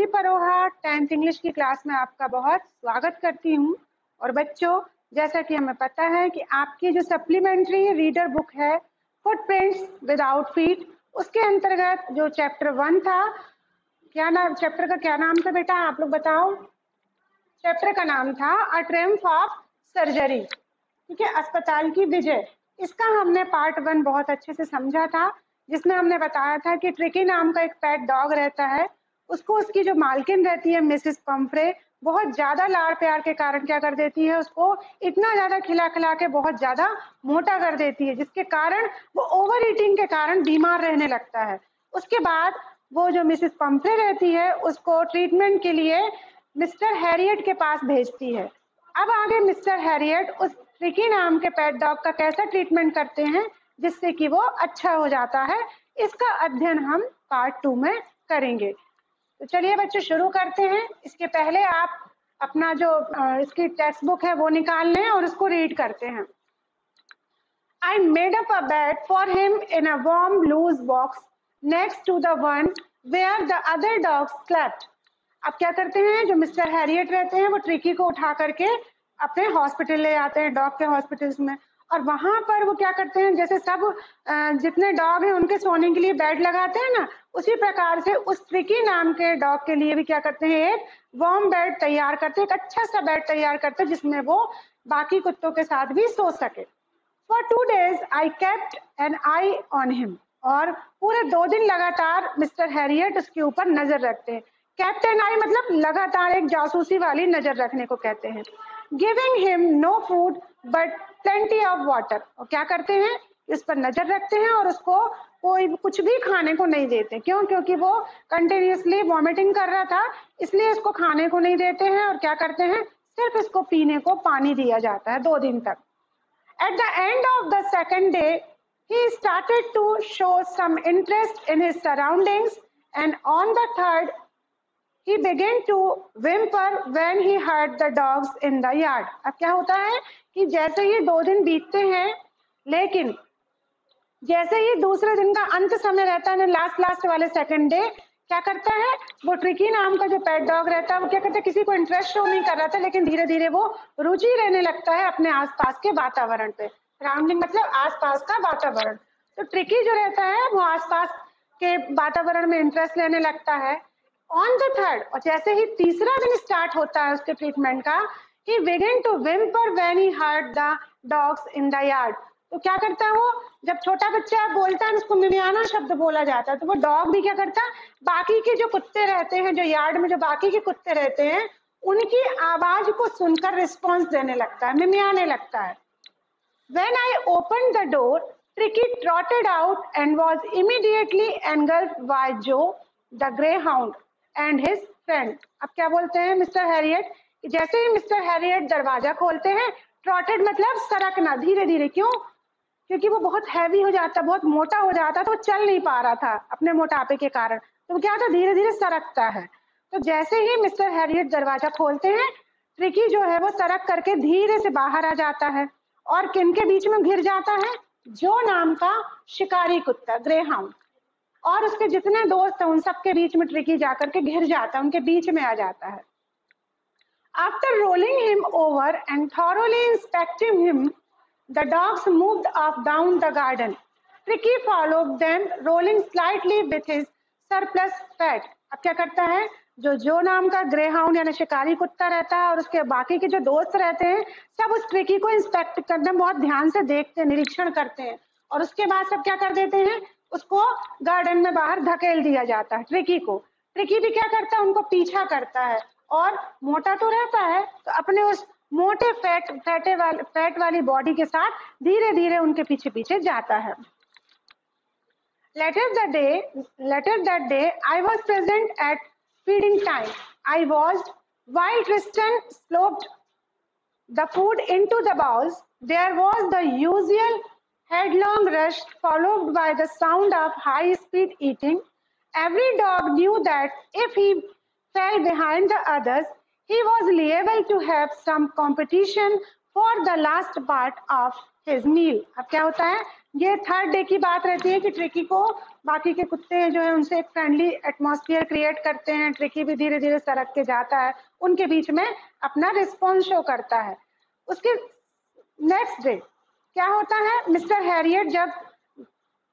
ज्योति Paroha tenth English की class में आपका बहुत स्वागत करती हूँ। और बच्चों, जैसा कि हमें पता है कि आपकी जो सप्लीमेंट्री रीडर बुक है फुटप्रिंट्स विदाउट फीट उसके अंतर्गत जो चैप्टर वन था, क्या नाम चैप्टर का क्या नाम था बेटा, आप लोग बताओ? चैप्टर का नाम था अ ऑफ़ सर्जरी ठीक है? अस्पताल की विजय। इसका हमने पार्ट वन बहुत अच्छे से समझा था, जिसमें हमने बताया था कि ट्रिकी नाम का एक पैट डॉग रहता है उसको उसकी जो मालकिन रहती है, मिसिस पंपरे बहुत ज़्यादा लाड़ प्यार के कारण क्या कर देती है, उसको इतना ज़्यादा खिला खिला के बहुत ज़्यादा मोटा कर देती है, जिसके कारण वो ओवर ईटिंग के कारण बीमार रहने लगता है। उसके बाद वो जो मिसिस पंपरे रहती है, उसको ट्रीटमेंट के लिए मिस्टर हैरियट के पास भेजती है। अब आगे मिस्टर हैरियट उस ट्रिकी नाम के पेट डॉग का कैसा ट्रीटमेंट करते हैं, जिससे कि वो अच्छा हो जाता है, इसका अध्ययन हम पार्ट टू में करेंगे। तो चलिए बच्चे, शुरू करते हैं। इसके पहले आप अपना जो इसकी टेक्स्ट बुक है वो निकाल लें और उसको रीड करते हैं। I made up a bed for him in a warm loose box next to the one where the other dogs slept. अब क्या करते हैं, जो मिस्टर हैरियट रहते हैं, वो ट्रिकी को उठा करके अपने हॉस्पिटल ले आते हैं, डॉग के हॉस्पिटल्स में। और वहाँ पर वो क्या करते हैं, जैसे सब जितने डॉग हैं उनके सोने के लिए बेड लगाते हैं ना, उसी प्रकार से उस ट्रिकी नाम के डॉग के लिए भी क्या करते हैं, एक वार्म बेड तैयार करते हैं, एक अच्छा सा बेड तैयार करते हैं, जिसमें वो बाकी कुत्तों के साथ भी सो सके। For two days I kept an eye on him और पूरे दो दिन लगातार मिस्टर हैरियट उसके ऊपर नज़र रखते हैं। कैप्टन आई मतलब लगातार एक जासूसी वाली नज़र रखने को कहते हैं। Giving him no food but plenty of water और क्या करते हैं? इस पर नज़र रखते हैं और उसको कोई कुछ भी खाने को नहीं देते। क्यों? क्योंकि वो कंटिन्यूसली वॉमिटिंग कर रहा था, इसलिए इसको खाने को नहीं देते हैं और क्या करते हैं? सिर्फ़ इसको पीने को पानी दिया जाता है दो दिन तक। At the end of the second day he started to show some interest in his surroundings and on the third he began to whimper when he heard the dogs in the yard. अब क्या होता है कि जैसे ही दो दिन बीतते हैं, लेकिन जैसे ही दूसरे दिन का अंत समय रहता है लास्ट लास्ट वाले सेकंड डे क्या करता है? वो ट्रिकी नाम का जो पेट डॉग रहता है, वो क्या करता है? किसी को इंटरेस्ट शो नहीं कर रहा था, लेकिन धीरे धीरे वो रुचि रहने लगता है अपने आसपास के वातावरण पे। सराउंडिंग मतलब आसपास का वातावरण। तो ट्रिकी जो रहता है, वो आसपास के वातावरण में इंटरेस्ट लेने लगता है। ऑन द थर्ड और जैसे ही तीसरा दिन स्टार्ट होता है उसके ट्रीटमेंट का he began to whimper when he heard the dogs in the yard. तो क्या करता है वो? जब छोटा बच्चा बोलता है उसको मिमियाना शब्द बोला जाता है तो वो डॉग भी क्या करता है? बाकी के जो कुत्ते रहते हैं जो यार्ड में जो बाकी के कुत्ते रहते हैं उनकी आवाज़ को सुनकर रिस्पॉन्स देने लगता है मिमियाने लगता है। When I opened the door, Tricky out and was immediately immediately engulfed by Joe, the greyhound, and his friend. अब क्या बोलते हैं मिस्टर हैरियट जैसे ही मिस्टर हैरियट दरवाज़ा खोलते हैं ट्रॉटेड मतलब सरकना धीरे धीरे क्यों? क्योंकि वो बहुत हैवी हो जाता, बहुत मोटा हो जाता तो चल नहीं पा रहा था अपने मोटापे के कारण। तो क्या होता धीरे धीरे सरकता है। तो जैसे ही मिस्टर हैरियट दरवाज़ा खोलते हैं ट्रिकी जो है वो सरक करके धीरे से बाहर आ जाता है और किन के बीच में घिर जाता है? जो नाम का शिकारी कुत्ता ग्रे और उसके जितने दोस्त हैं उन सबके बीच में ट्रिकी जाकर के घिर जाता है उनके बीच में आ जाता है After rolling him over and thoroughly inspecting him, the dogs moved off down the garden. Tricky followed them, rolling slightly with his surplus fat. अब क्या करता है जो जो नाम का ग्रे हाउंड यानी शिकारी कुत्ता रहता है और उसके बाकी के जो दोस्त रहते हैं सब उस ट्रिकी को इंस्पेक्ट करते बहुत ध्यान से देखते हैं निरीक्षण करते हैं और उसके बाद सब क्या कर देते हैं उसको गार्डन में बाहर धकेल दिया जाता है ट्रिकी को। ट्रिकी भी क्या करता है? उनको पीछा करता है। और मोटा तो रहता है तो अपने उस मोटे फैट फैटे वाले फैट वाली बॉडी के साथ धीरे धीरे उनके पीछे पीछे जाता है। Later the day later that day I was present at feeding time I was while Kristen slopped the food into the bowls there was the usual headlong rush followed by the sound of high speed eating. Every dog knew that if he fell behind the others, he was liable to have some competition for the last part of his meal अब क्या होता है ये third day की बात रहती है कि ट्रिकी को बाकी के कुत्ते जो है उनसे एक फ्रेंडली एटमॉस्फेयर क्रिएट करते हैं ट्रिकी भी धीरे धीरे सरक के जाता है उनके बीच में अपना रिस्पॉन्स शो करता है उसके नेक्स्ट डे क्या होता है, मिस्टर हैरियट जब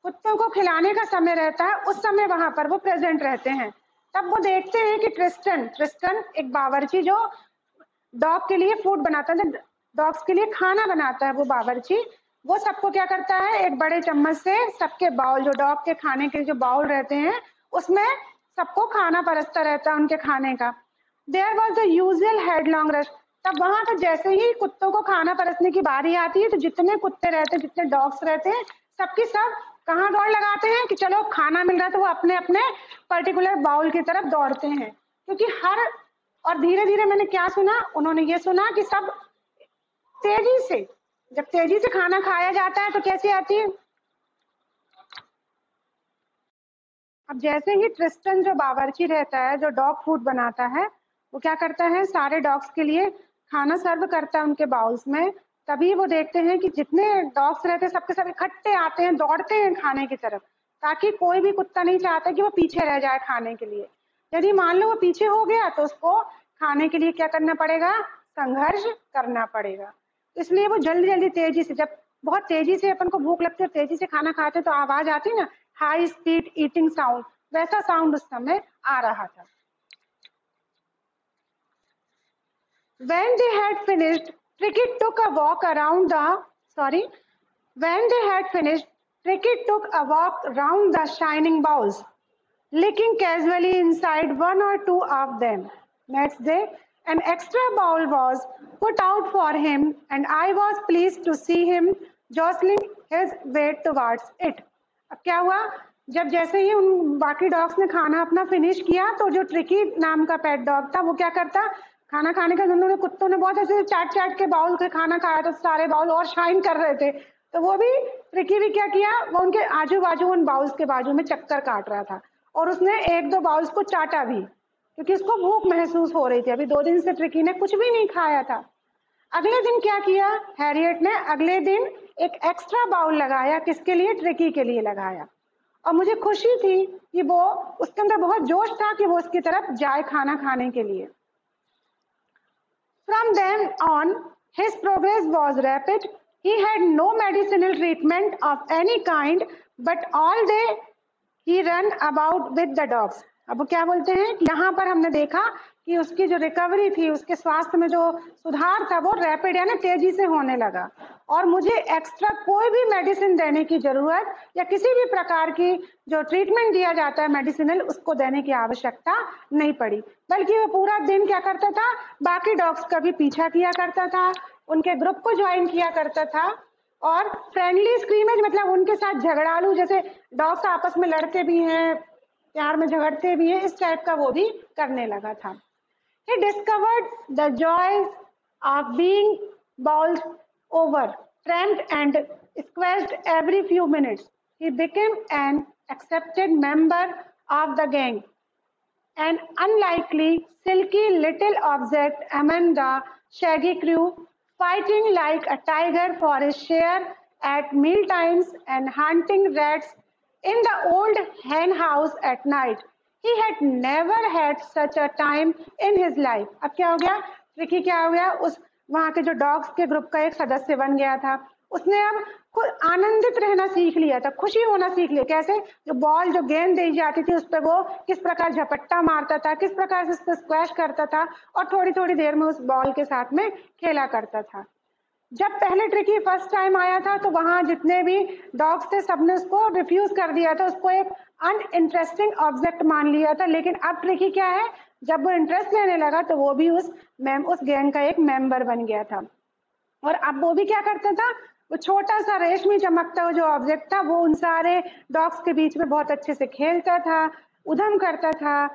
कुत्तों को खिलाने का समय रहता है, उस समय वहाँ पर वो प्रेजेंट रहते हैं। तब वो देखते हैं कि ट्रिस्टन ट्रिस्टन एक बावर्ची जो डॉग के लिए फ़ूड बनाता है डॉग्स के लिए खाना बनाता है वो बावर्ची, वो सबको क्या करता है, एक बड़े चम्मच से सबके बाउल जो डॉग के खाने के जो बाउल रहते हैं, उसमें सबको खाना परसता रहता है उनके खाने का। There was the usual headlong rush तब वहाँ पर जैसे ही कुत्तों को खाना परसने की बारी आती है तो जितने कुत्ते रहते हैं, जितने डॉग्स रहते हैं, सबकी सब कहाँ दौड़ लगाते हैं कि चलो खाना मिल रहा है तो वो अपने अपने पर्टिकुलर बाउल की तरफ़ दौड़ते हैं। क्योंकि हर, और धीरे धीरे मैंने क्या सुना, उन्होंने ये सुना कि सब तेज़ी से, जब तेज़ी से खाना खाया जाता है तो कैसे आती है? अब जैसे ही ट्रिस्टन जो बावर्ची रहता है, जो डॉग फ़ूड बनाता है, वो क्या करता है, सारे डॉग्स के लिए खाना सर्व करता है उनके बाउल्स में, तभी वो देखते हैं कि जितने डॉग्स रहते हैं, सबके सब इकट्ठे आते हैं, दौड़ते हैं खाने की तरफ़, ताकि कोई भी कुत्ता नहीं चाहता कि वो पीछे रह जाए खाने के लिए। यदि मान लो वो पीछे हो गया तो उसको खाने के लिए क्या करना पड़ेगा? संघर्ष करना पड़ेगा। इसलिए वो जल्दी जल्दी तेज़ी से, जब बहुत तेज़ी से अपन को भूख लगती है तेज़ी से खाना खाते तो आवाज़ आती ना हाई स्पीड ईटिंग साउंड वैसा साउंड उस समय आ रहा था। When they had finished, Tricky took a walk around the, sorry, when they had finished, Tricky took a walk around the shining bowls, licking casually inside one or two of them. Next day, an extra bowl was put out for him, and I was pleased to see him jostling his way towards it. अब क्या हुआ जब जैसे ही उन बाकी dogs ने खाना अपना फिनिश किया तो जो ट्रिकी नाम का पेट डॉग था वो क्या करता खाना खाने का उन्होंने कुत्तों ने बहुत ऐसे चाट चाट के बाउल के खाना खाया तो सारे बाउल और शाइन कर रहे थे। तो वो भी ट्रिकी भी क्या किया, वो उनके आजू बाजू उन बाउल्स के बाजू में चक्कर काट रहा था और उसने एक दो बाउल्स को चाटा भी, क्योंकि उसको भूख महसूस हो रही थी। अभी दो दिन से ट्रिकी ने कुछ भी नहीं खाया था। अगले दिन क्या किया, हैरियट ने अगले दिन एक एक्स्ट्रा बाउल लगाया, किसके लिए? ट्रिकी के लिए लगाया। और मुझे खुशी थी कि वो, उसके अंदर बहुत जोश था कि वो उसकी तरफ़ जाए खाना खाने के लिए। From then on, his progress was rapid. He had no medicinal treatment of any kind, but all day he ran about with the dogs. अब क्या बोलते हैं यहाँ पर हमने देखा कि उसकी जो रिकवरी थी उसके स्वास्थ्य में जो सुधार था वो रैपिड यानी तेज़ी से होने लगा और मुझे एक्स्ट्रा कोई भी मेडिसिन देने की ज़रूरत या किसी भी प्रकार की जो ट्रीटमेंट दिया जाता है मेडिसिनल उसको देने की आवश्यकता नहीं पड़ी। बल्कि वो पूरा दिन क्या करता था? बाकी डॉग्स का भी पीछा किया करता था, उनके ग्रुप को ज्वाइन किया करता था और फ्रेंडली स्क्रीमेज मतलब उनके साथ झगड़ालू, जैसे डॉग्स आपस में लड़ते भी हैं, प्यार में झगड़ते भी हैं, इस टाइप का वो भी करने लगा था। He discovered the joys of being bowled over, tramped and squashed every few minutes. He became an accepted member of the gang, an unlikely, silky little object among the shaggy crew, fighting like a tiger for his share at meal times and hunting rats in the old hen house at night. he had never had such a time in his life अब क्या हो गया tricky क्या हो गया उस वहाँ के जो डॉग्स के ग्रुप का एक सदस्य बन गया था, उसने अब खुद आनंदित रहना सीख लिया था, खुशी होना सीख लिया। कैसे? जो बॉल जो गेंद दी जाती थी, उस पर वो किस प्रकार झपट्टा मारता था, किस प्रकार से उस पर स्क्वैश करता था और थोड़ी थोड़ी देर में उस बॉल के साथ में खेला करता था। जब पहले ट्रिकी फ़र्स्ट टाइम आया था तो वहाँ जितने भी डॉग्स थे, सबने उसको रिफ्यूज कर दिया था, उसको एक अनइंटरेस्टिंग ऑब्जेक्ट मान लिया था। लेकिन अब ट्रिकी क्या है? जब वो इंटरेस्ट लेने लगा तो वो भी उस मैम उस गैंग का एक मेंबर बन गया था। और अब वो भी क्या करता था? वो छोटा सा रेशमी चमकता हुआ जो ऑब्जेक्ट था, वो उन सारे डॉग्स के बीच में बहुत अच्छे से खेलता था, उधम करता था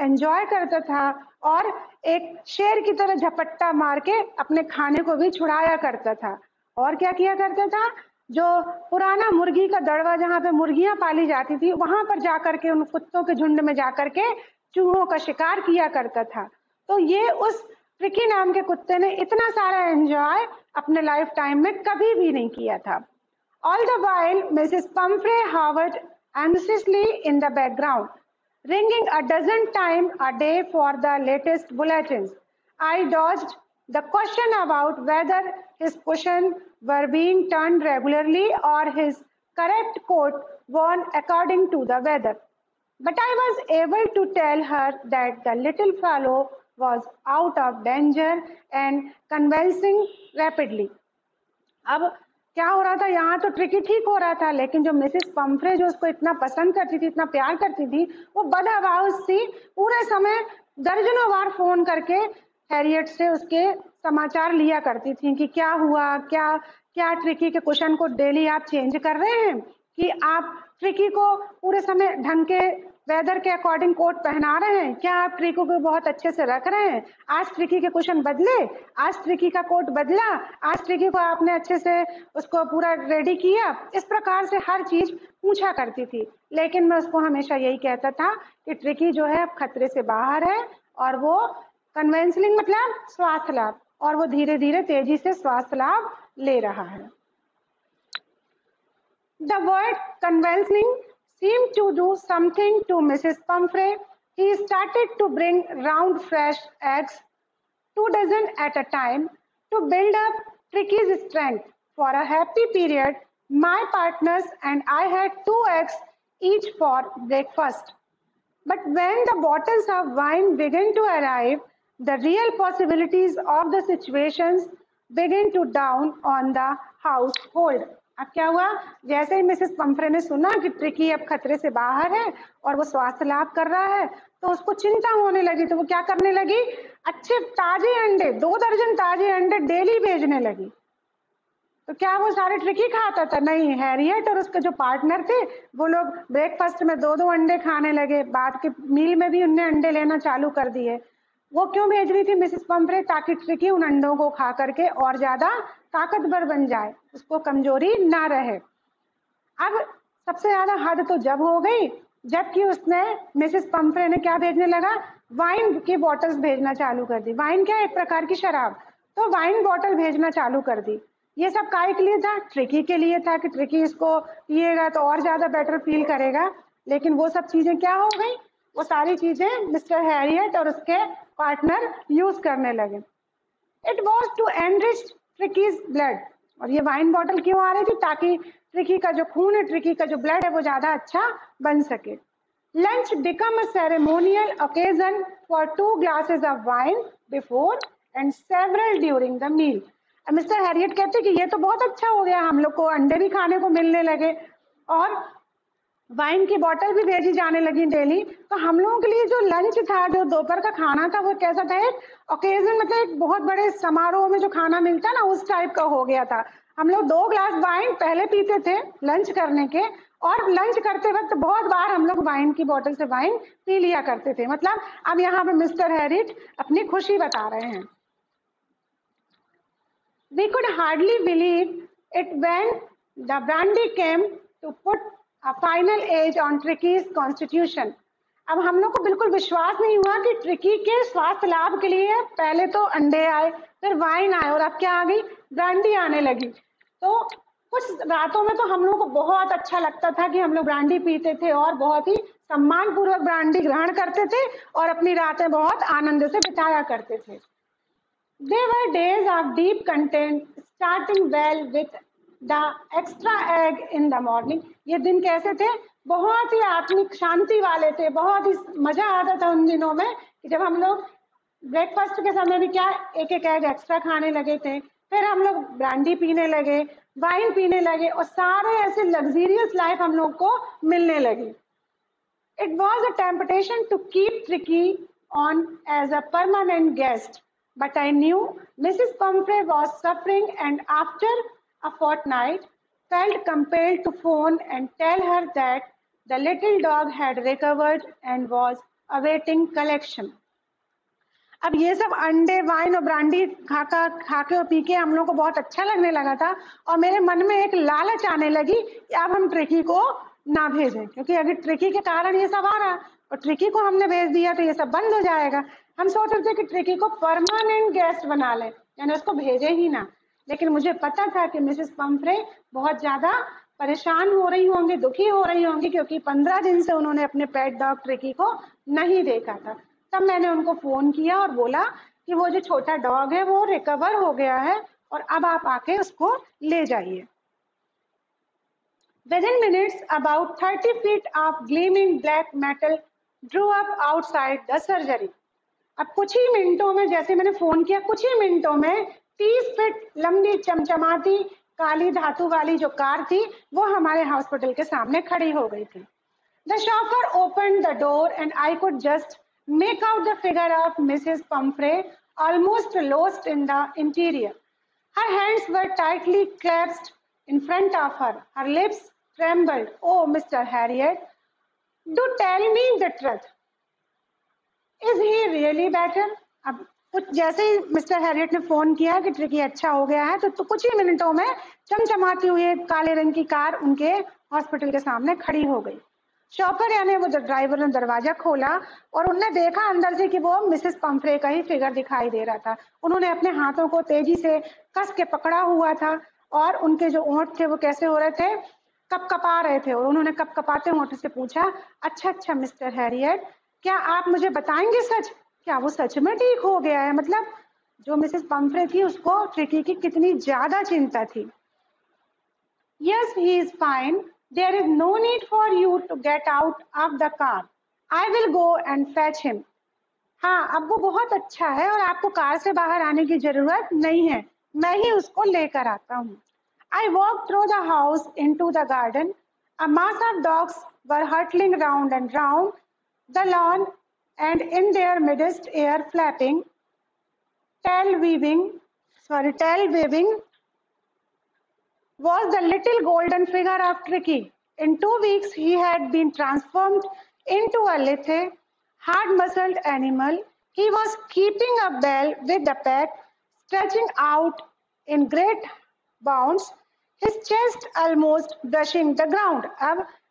एंजॉय करता था और एक शेर की तरह झपट्टा मार के अपने खाने को भी छुड़ाया करता था। और क्या किया करता था? जो पुराना मुर्गी का दड़वा जहाँ पे मुर्गियाँ पाली जाती थी वहाँ पर जाकर के उन कुत्तों के झुंड में जाकर के चूहों का शिकार किया करता था। तो ये उस ट्रिकी नाम के कुत्ते ने इतना सारा एंजॉय अपने लाइफ टाइम में कभी भी नहीं किया था। All the while Mrs Pumphrey hovered anxiously in the background, ringing a dozen times a day for the latest bulletins. I dodged the question about whether his cushion were being turned regularly or his correct coat worn according to the weather. But I was able to tell her that the little fellow was out of danger and convalescing rapidly. अब क्या हो रहा था? यहाँ तो tricky ठीक हो रहा था, लेकिन जो मिसेस पंफ्रे जो उसको इतना पसंद करती थी, इतना प्यार करती थी, वो बदहवाउस थी पूरे समय दर्जनों बार फ़ोन करके हैरियट से उसके समाचार लिया करती थी कि क्या हुआ, क्या क्या ट्रिकी के क्वेश्चन को डेली आप चेंज कर रहे हैं कि आप ट्रिकी को पूरे समय ढंग के वेदर के अकॉर्डिंग कोट पहना रहे हैं। क्या आप ट्रिको को बहुत अच्छे से रख रहे हैं? आज ट्रिकी के क्वेश्चन बदले, आज ट्रिकी का कोट बदला, आज ट्रिकी को आपने अच्छे से उसको पूरा रेडी किया। इस प्रकार से हर चीज़ पूछा करती थी। लेकिन मैं उसको हमेशा यही कहता था कि ट्रिकी जो है, अब खतरे से बाहर है और वो कन्वेंसलिंग मतलब स्वास्थ्य लाभ और वो धीरे धीरे तेज़ी से स्वास्थ्य लाभ ले रहा है। The word convalescing seemed to do something to Mrs. Pumphrey. He started to bring round fresh eggs, two dozen at a time, to build up Tricky's strength. For a happy period, my partners and I had two eggs each for breakfast. But when the bottles of wine began to arrive, the real possibilities of the situations began to dawn on the household. अब क्या हुआ? जैसे ही Mrs पंफरे ने सुना कि tricky अब खतरे से बाहर है और वो स्वास्थ्य लाभ कर रहा है तो उसको चिंता होने लगी तो वो क्या करने लगी? अच्छे ताजे अंडे, दो दर्जन ताजे अंडे डेली भेजने लगी। तो क्या वो सारे ट्रिकी खाता था? नहीं, हैरियट और उसके जो पार्टनर थे, वो लोग ब्रेकफास्ट में दो दो अंडे खाने लगे, बाद के मील में भी उनने अंडे लेना चालू कर दिए। वो क्यों भेज रही थी मिसेस पंपरे ताकि ट्रिकी उन अंडों को खा करके और ज़्यादा ताकतवर बन जाए। उसको कमज़ोरी ना रहे। अब सबसे ज़्यादा हद तो जब हो गई, जबकि उसने मिसेस पंपरे ने क्या भेजने लगा? वाइन की बॉटल्स भेजना चालू कर दी। वाइन क्या एक प्रकार की शराब। तो वाइन बॉटल भेजना चालू कर दी। ये सब काय के लिए था? ट्रिकी के लिए था कि ट्रिकी इसको पिएगा तो और ज़्यादा बेटर फील करेगा। लेकिन वो सब चीज़ें क्या हो गई? वो सारी चीज़ें मिस्टर हैरियट और उसके पार्टनर यूज़ करने लगे। It was to enrich Tricki's blood और ये वाइन बॉटल क्यों आ रही थी? ताकि ट्रिकी का जो खून है ट्रिकी का जो ब्लड है, वो ज़्यादा अच्छा बन सके। Lunch become a ceremonial occasion for two glasses of wine before and several during the meal Mr Herriot कहते कि ये तो बहुत अच्छा हो गया, हम लोग को अंडे भी खाने को मिलने लगे। और वाइन की बोतल भी भेजी जाने लगी डेली तो हम लोगों के लिए जो लंच था, जो दोपहर का खाना था, वो कैसा था? एक ओकेजन मतलब एक बहुत बड़े समारोह में जो खाना मिलता ना, उस टाइप का हो गया था। हम लोग दो ग्लास वाइन पहले पीते थे लंच करने के, और लंच करते वक्त बहुत बार हम लोग वाइन की बोतल से वाइन पी लिया करते थे। मतलब अब यहाँ पे मिस्टर हैरिट अपनी खुशी बता रहे हैं। We could hardly believe it when the brandy came to put final edge on Tricki's constitution अब हम लोग को बिल्कुल विश्वास नहीं हुआ कि ट्रिकी के स्वास्थ्य लाभ के लिए पहले तो अंडे आए, फिर वाइन आए और अब क्या आ गई? ब्रांडी आने लगी। तो कुछ रातों में तो हम लोग को बहुत अच्छा लगता था कि हम लोग ब्रांडी पीते थे और बहुत ही सम्मान पूर्वक ब्रांडी ग्रहण करते थे और अपनी रातें बहुत आनंद से बिताया करते थे। They were days of deep content starting well with the extra egg in the morning. ये दिन कैसे थे? बहुत ही आत्मिक शांति वाले थे, बहुत ही मज़ा आता था उन दिनों में कि जब हम लोग ब्रेकफास्ट के समय भी क्या एक एक एग एक्स्ट्रा खाने लगे थे, फिर हम लोग ब्रांडी पीने लगे वाइन पीने लगे और सारे ऐसे लग्जीरियस लाइफ हम लोग को मिलने लगी। It was a temptation to keep Tricki on as a permanent guest but I knew Mrs Pumphrey was suffering and after a fortnight, felt compelled to phone and tell her that the little dog had recovered and was awaiting collection. अब ये सब अंडे wine और brandy खा खा के और P के हम लोग को बहुत अच्छा लगने लगा था और मेरे मन में एक लालच आने लगी कि अब हम ट्रिकी को ना भेजें क्योंकि अगर ट्रिकी के कारण ये सब आ रहा और ट्रिकी को हमने भेज दिया तो ये सब बंद हो जाएगा हम सोच रहे थे कि ट्रिकी को परमानेंट गेस्ट बना लें यानी उसको भेजे ही ना लेकिन मुझे पता था कि मिसेस पंफ्रे बहुत ज़्यादा परेशान हो रही होंगी दुखी हो रही होंगी क्योंकि पंद्रह दिन से उन्होंने अपने पेट डॉग ट्रिकी को नहीं देखा था तब मैंने उनको फ़ोन किया और बोला कि वो जो छोटा डॉग है वो रिकवर हो गया है और अब आप आके उसको ले जाइए Within minutes, about 30 feet of gleaming black metal drew up outside the surgery. अब कुछ ही मिनटों में जैसे मैंने फ़ोन किया कुछ ही मिनटों में 30 फीट लंबी चमचमाती काली धातु वाली जो कार थी वो हमारे हॉस्पिटल के सामने खड़ी हो गई थी the chauffeur open the door and I could just make out the figure of Mrs Pumphrey almost lost in the interior. Her hands were tightly clasped in front of her. Her lips trembled. Oh, Mr. Harriet, do tell me the truth. Is he really better? अब कुछ जैसे ही Mr Herriot ने phone किया कि tricky अच्छा हो गया है तो, तो कुछ ही मिनटों में चमचमाती हुई काले रंग की कार उनके हॉस्पिटल के सामने खड़ी हो गई। शॉपर यानी वो ड्राइवर ने दरवाज़ा खोला और उनने देखा अंदर से कि वो मिसेस पंफ्रे का ही फिगर दिखाई दे रहा था। उन्होंने अपने हाथों को तेज़ी से कस के पकड़ा हुआ था और उनके जो ओंठ थे वो कैसे हो रहे थे? कप कपा रहे थे और उन्होंने कप कपाते ओंठ से पूछा अच्छा अच्छा मिस्टर हैरियट क्या आप मुझे बताएँगे सच? क्या वो सच में ठीक हो गया है? मतलब जो मिसेस पंफ्रे थी, उसको ट्रिकी की कितनी ज़्यादा चिंता थी। Yes he is fine there is no need for you to get out of the car I will go and fetch him हाँ अब वो बहुत अच्छा है और आपको कार से बाहर आने की ज़रूरत नहीं है। मैं ही उसको लेकर आता हूँ। I walk through the house into the garden a of dogs were hurtling round and round the lawn and in their midst, air flapping, tail weaving, sorry, tail waving, was the little golden figure of Tricky. In two weeks, he had been transformed into a lithe, hard-muscled animal. He was keeping a bell with the pack, stretching out in great bounds, his chest almost brushing the ground.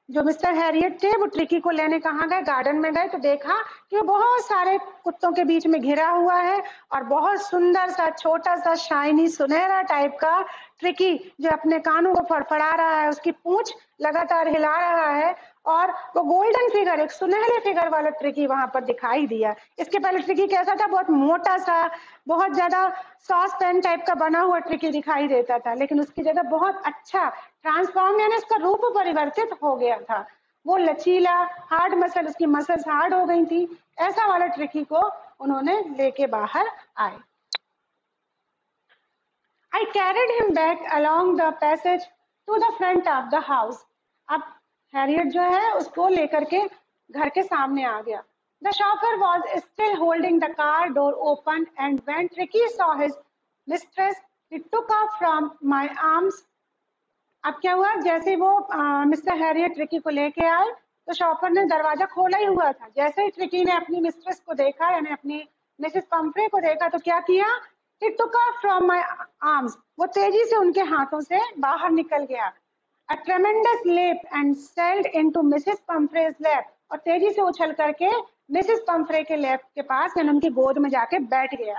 जो Mr Herriot थे, वो tricky को लेने कहा गए? Garden में गए तो देखा कि वो बहुत सारे कुत्तों के बीच में घिरा हुआ है और बहुत सुंदर सा, छोटा सा शाइनी सुनहरा टाइप का ट्रिकी जो अपने कानों को फड़फड़ा रहा है, उसकी पूंछ लगातार हिला रहा है। और वो गोल्डन फिगर एक सुनहरे फिगर वाला ट्रिकी वहाँ पर दिखाई दिया। इसके पहले ट्रिकी कैसा था? बहुत मोटा सा, बहुत ज़्यादा सॉस पेन टाइप का बना हुआ ट्रिकी दिखाई देता था, लेकिन उसकी जगह बहुत अच्छा ट्रांसफॉर्म यानी उसका रूप परिवर्तित हो गया था। वो लचीला हार्ड मसल उसकी मसल्स हार्ड हो गई थी। ऐसा वाला ट्रिकी को उन्होंने लेके बाहर आए। I carried him back along the passage to the front of the house. अब हैरियट जो है उसको लेकर के घर के सामने आ गया। The chauffeur was still holding the car door open and when Ricky saw his mistress, he took off from my arms. अब क्या हुआ? जैसे वो मिस्टर हैरियट ट्रिकी को लेके आए तो शॉपर ने दरवाज़ा खोला ही हुआ था। जैसे ही ट्रिकी ने अपनी मिस्ट्रेस को देखा यानी अपनी मिसेस पंफ्रे को देखा तो क्या किया? It took off from my arms. वो तेज़ी से उनके हाथों से बाहर निकल गया। A tremendous leap and sailed into Mrs. Pumphrey's lap. और तेज़ी से उछल करके मिसेस पंफ्रे के लैप के पास यानी उनकी गोद में जाके बैठ गया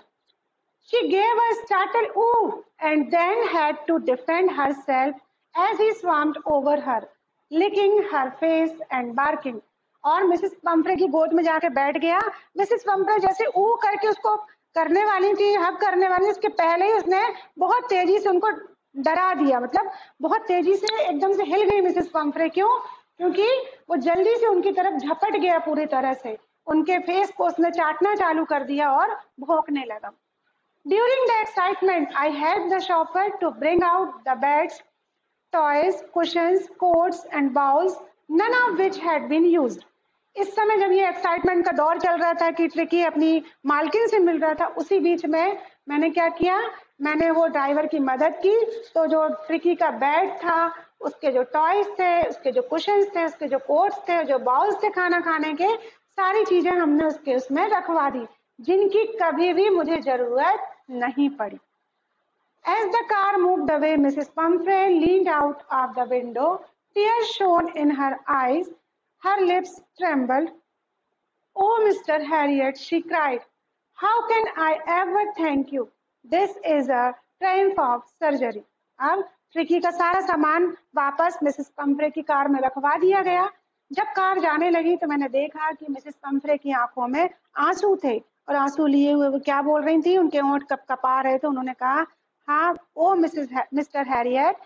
She gave a startled ooh and then had to defend herself as he swarmed over her, licking her face and barking. और मिसेस पंफ्रे की गोद में जाके बैठ गया मिसेस पंफ्रे जैसे ऊ करके उसको करने वाली थी हक करने वाली उसके पहले ही उसने बहुत तेज़ी से उनको डरा दिया। मतलब बहुत तेज़ी से, एकदम से हिल गई मिसेस पंफ्रे क्यों? क्योंकि वो जल्दी से उनकी तरफ़ झपट गया पूरी तरह से। उनके फेस को उसने चाटना चालू कर दिया और भोंकने लगा। During the excitement I had the chauffeur to bring out the beds toys cushions coats and bowls none of which had been used इस समय जब ये एक्साइटमेंट का दौर चल रहा था कि ट्रिकी अपनी मालकिन से मिल रहा था, उसी बीच में मैंने क्या किया? मैंने वो ड्राइवर की मदद की तो जो ट्रिकी का बेड था उसके जो टॉयज थे उसके जो कुशन थे उसके जो कोट्स थे जो बाउल्स थे खाना खाने के सारी चीज़ें हमने उसके उसमें रखवा दी जिनकी कभी भी मुझे ज़रूरत नहीं पड़ी As the car moved away, Mrs. Pumphrey leaned out of the window. Tears shone in her eyes Her lips trembled. Oh, Mr. Harriet, she cried. How can I ever thank you this is a train of surgery अब Tricki का सारा सामान वापस Mrs पंफरे की car में रखवा दिया गया। जब कार जाने लगी तो मैंने देखा कि मिसेस पंफरे की आँखों में आँसू थे और आँसू लिए हुए वो क्या बोल रही थी? उनके ओंठ कप कपा रहे थे। उन्होंने कहा हाँ ओ मिसेस मिस्टर हैरियट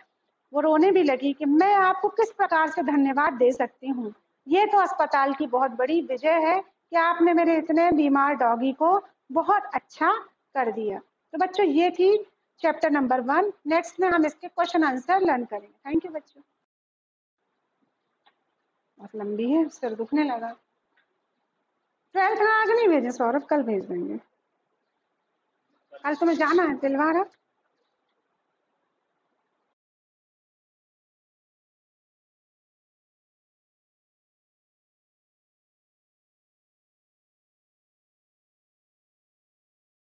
वो रोने भी लगी कि मैं आपको किस प्रकार से धन्यवाद दे सकती हूँ? ये तो अस्पताल की बहुत बड़ी विजय है कि आपने मेरे इतने बीमार डॉगी को बहुत अच्छा कर दिया। तो बच्चों, ये थी चैप्टर नंबर वन नेक्स्ट में हम इसके क्वेश्चन आंसर लर्न करेंगे. थैंक यू बच्चों. बहुत लंबी है, सर दुखने लगा। ट्वेल्थ आज नहीं भेजे, सौरभ कल भेज देंगे। कल तुम्हें जाना है, दिलवारा।